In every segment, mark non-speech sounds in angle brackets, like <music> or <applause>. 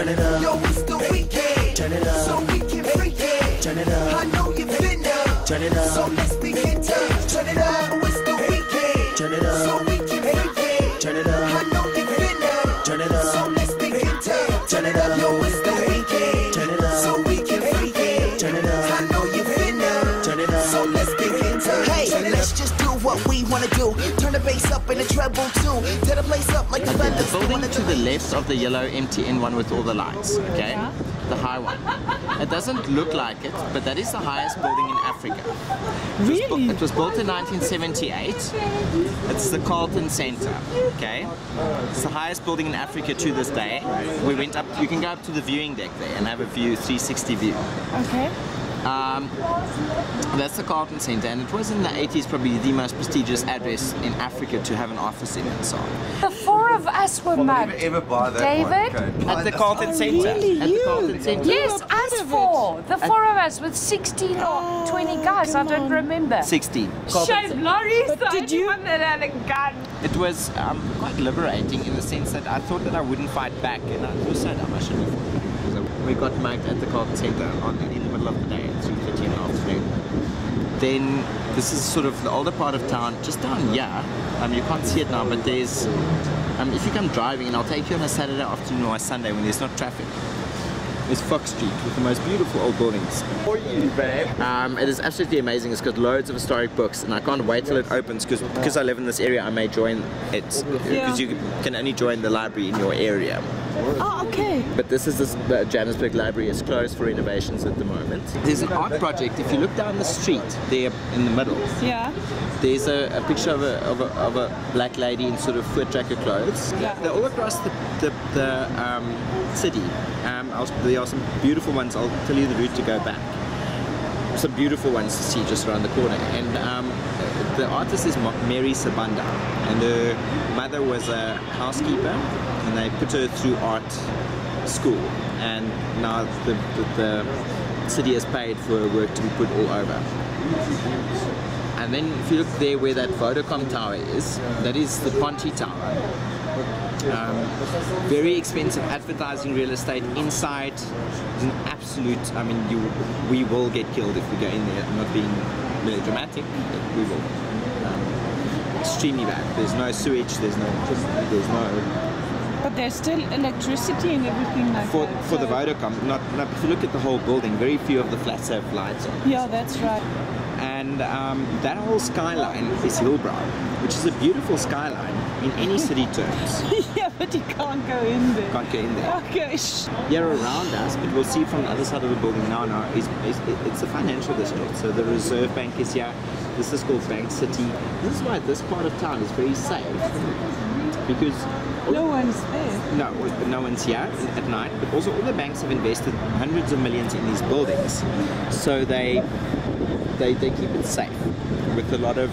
Turn it up. Yo, it's the weekend. Turn it up. So we can freak it. Turn it up. I know you've been up. Turn it up. So let's begin to turn it up. It's the weekend. Turn it up. So we can freak it. Turn it up. I know you've been up. Turn it up. So let's begin to turn it up. Yo, bass up and the treble too. Tear the place up like the The fellas building wanna the left of the yellow MTN one with all the lights, okay? The high one. It doesn't look like it, but that is the highest building in Africa. Really? It was built in 1978. It's the Carlton Center, okay? It's the highest building in Africa to this day. We went up, you can go up to the viewing deck there and have a view, 360 view. Okay. Um, that's the Carlton Center, and it was in the 80s probably the most prestigious address in Africa to have an office in and so on. The four of us were mugged. ever buy that David? one. At the Carlton Center. really? At the Carlton Center. Yes, us four. The four of us with 16 or 20 guys. I don't on. remember. 16. Shame Laurie's But the did only you- one that had a gun. It was um, quite liberating in the sense that I thought that I wouldn't fight back, and I was so dumb I shouldn't have fought back. So we got mugged at the Carlton Center on, the middle of the day at 3.30 in the afternoon. Then this is sort of the older part of town, just down here. Um, you can't see it now, but there's, um, if you come driving, and I'll take you on a Saturday afternoon or a Sunday when there's not traffic, is Fox Street with the most beautiful old buildings. For you, babe. Um, it is absolutely amazing. It's got loads of historic books, and I can't wait till it opens because because I live in this area, I may join it because you can only join the library in your area. Oh, okay. But this is this the Johannesburg Library is closed for renovations at the moment. There's an art project. If you look down the street there in the middle, Yeah. there's a, a picture of a, of, a, of a black lady in sort of Voortrekker clothes. Yeah. They're all across the, the, the um, city. Um, there are some beautiful ones. I'll tell you the route to go back. Some beautiful ones to see just around the corner. And um, the artist is Mary Sibande, and her mother was a housekeeper, and they put her through art school. And now the, the, the city has paid for her work to be put all over. And then if you look there where that Vodacom tower is, that is the Ponte Tower. Um, very expensive advertising real estate inside is an absolute I mean you we will get killed if we go in there. I'm not being melodramatic but we will. Um, extremely bad. There's no sewage there's no there's no But there's still electricity and everything like for, that. for the so- Vodacom not, not if you look at the whole building very few of the flats have lights on. Yeah, that's right. and um, that whole skyline is Hillbrow which is a beautiful skyline in any city terms <laughs> yeah, but you can't go in there. can't go in there Okay. here around us, but we'll see from the other side of the building now. Now is, is it's a financial district, so the Reserve Bank is here. This is called Bank City. This is why this part of town is very safe because No one's there. no, no one's here at night. But also, all the banks have invested hundreds of millions in these buildings, so they they, they keep it safe with a lot of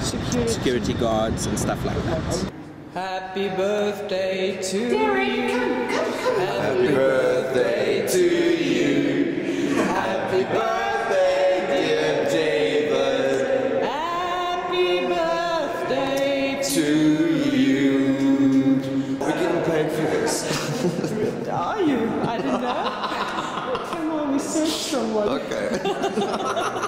Security. security guards and stuff like that. Happy birthday to Derek, come, come, come. Happy birthday to you. Happy birthday, dear David. Happy birthday to you. We're getting paid for this. <laughs> Are you? I don't know. <laughs> Come on, we search someone. Okay. <laughs>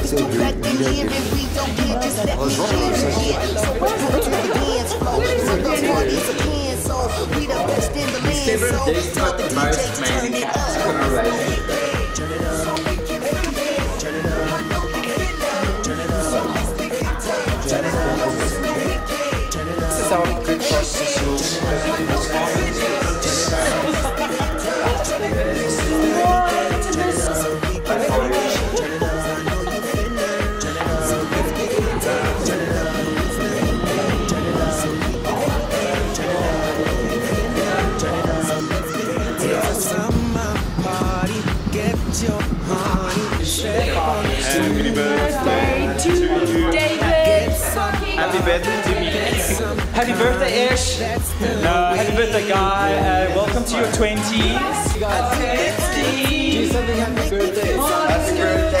big spender. Want to spend oh, some time with me. Yes, you are a big spender. This got the most amazing cats generation. Happy birthday, Ish. Uh, happy birthday, Guy. Uh, welcome to your 20s. Do something happy birthday. Happy birthday,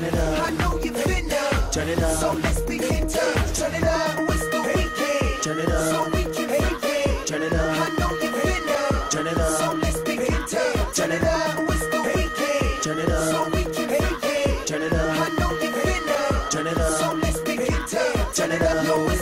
Turn it up, I know you finna, turn it up, so let's begin to turn it up. It's the weekend, turn it up, so we can freak it. Turn it up, I know you finna, turn it up, so let's begin to turn it up. It's the weekend, turn it up, so we can freak it. Turn it up, I know you finna, turn it up, so let's begin to turn it up. It's